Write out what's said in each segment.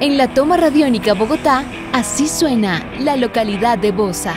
En la toma radiónica Bogotá, así suena la localidad de Bosa.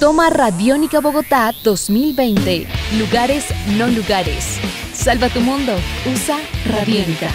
Toma Radiónica Bogotá 2020. Lugares, no lugares. Salva tu mundo. Usa Radiónica.